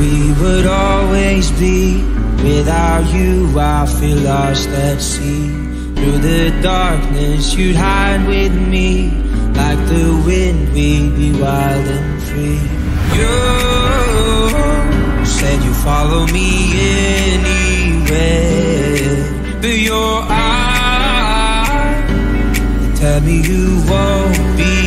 we would always be. Without you, I feel lost at sea. Through the darkness, you'd hide with me. Like the wind, we'd be wild and free. You said you follow me anywhere, but your eyes tell me you won't be.